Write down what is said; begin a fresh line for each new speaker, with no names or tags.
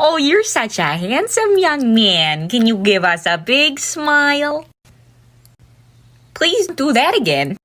Oh, you're such a handsome young man. Can you give us a big smile? Please do that again.